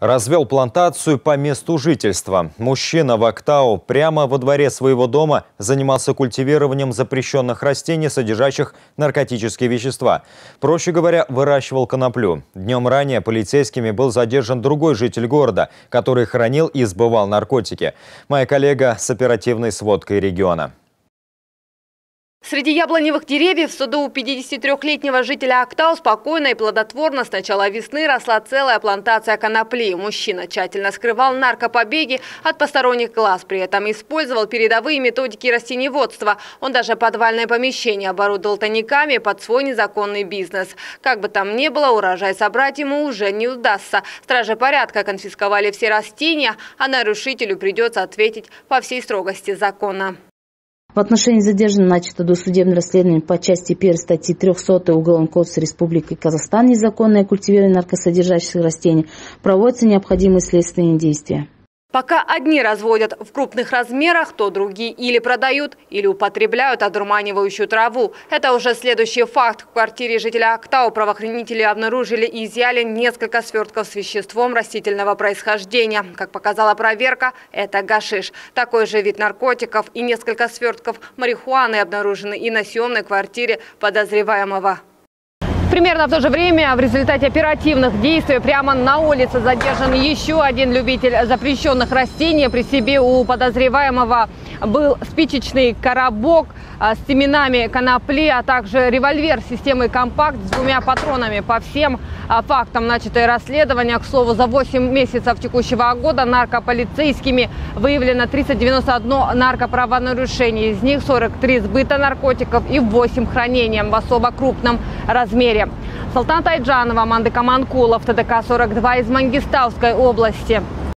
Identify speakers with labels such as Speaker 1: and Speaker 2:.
Speaker 1: Развел плантацию по месту жительства. Мужчина в Актау прямо во дворе своего дома занимался культивированием запрещенных растений, содержащих наркотические вещества. Проще говоря, выращивал коноплю. Днем ранее полицейскими был задержан другой житель города, который хранил и сбывал наркотики. Моя коллега с оперативной сводкой региона.
Speaker 2: Среди яблоневых деревьев в саду у 53-летнего жителя Актау спокойно и плодотворно с начала весны росла целая плантация конопли. Мужчина тщательно скрывал наркопобеги от посторонних глаз, при этом использовал передовые методики растениеводства. Он даже подвальное помещение оборудовал тайниками под свой незаконный бизнес. Как бы там ни было, урожай собрать ему уже не удастся. Стражи порядка конфисковали все растения, а нарушителю придется ответить по всей строгости закона.
Speaker 3: В отношении задержанного начато досудебное расследование по части 1 статьи 300 Уголовного кодекса Республики Казахстан «Незаконное культивирование наркосодержащих растений» проводятся необходимые следственные действия.
Speaker 2: Пока одни разводят в крупных размерах, то другие или продают, или употребляют одурманивающую траву. Это уже следующий факт. В квартире жителя Актау правоохранители обнаружили и изъяли несколько свертков с веществом растительного происхождения. Как показала проверка, это гашиш. Такой же вид наркотиков и несколько свертков марихуаны обнаружены и на съемной квартире подозреваемого. Примерно в то же время в результате оперативных действий прямо на улице задержан еще один любитель запрещенных растений. При себе у подозреваемого был спичечный коробок с семенами конопли, а также револьвер системы «Компакт» с двумя патронами. По всем а, фактам начатое расследование. К слову, за 8 месяцев текущего года наркополицейскими выявлено 391 наркоправонарушение. Из них 43 сбыта наркотиков и 8 хранением в особо крупном размере. Салтан Тайджанова, Аманда Каманкулов, ТДК-42 из Мангистауской области.